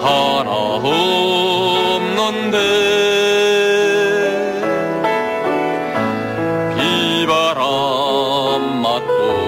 하나 없는데 비바람 맞고